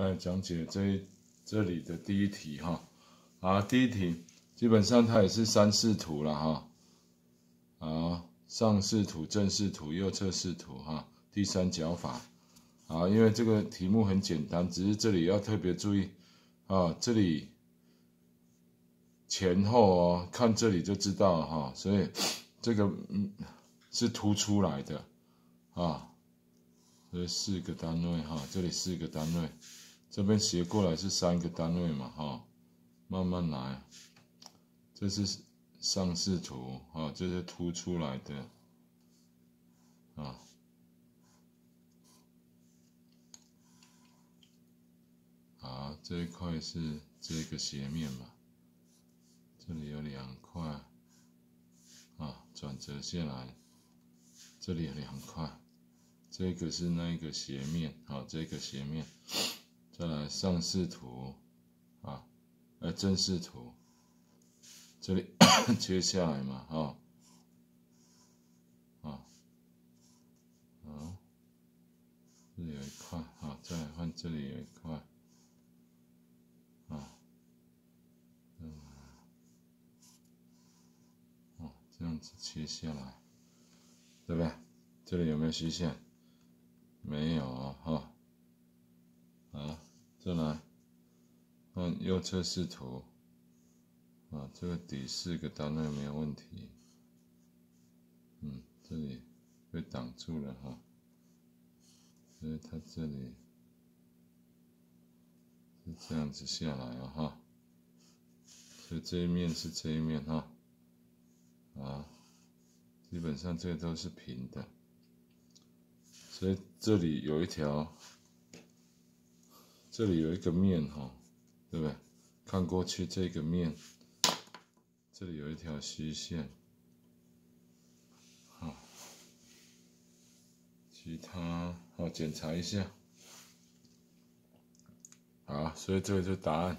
来讲解这这里的第一题哈，啊，第一题基本上它也是三视图了哈，啊，上视图、正视图、右侧视图哈，第三角法，啊，因为这个题目很简单，只是这里要特别注意。啊，这里前后哦，看这里就知道了哈，所以这个嗯是凸出来的。啊，这四个单位哈，这里四个单位。这边斜过来是三个单位嘛，哈，慢慢来，这是上视图，啊，这是凸出来的，啊，好，这一块是这个斜面嘛，这里有两块，啊，转折下来，这里有两块，这个是那一个斜面，好，这个斜面。再来上视图，啊，呃正视图，这里 切下来嘛，哈，啊，这里有一块，好，再来换这里有一块，啊，嗯，哦，这样子切下来，对不对？这里有没有虚线？没有，哈。啊，再来看右侧视图，啊，这个底四个单位没有问题，嗯，这里被挡住了哈，所以它这里是这样子下来了哈，所以这一面是这一面哈，啊，基本上这个都是平的，所以这里有一条。这里有一个面哈，对不对？看过去这个面，这里有一条虚线，好，其他好检查一下，好，所以这个就答案。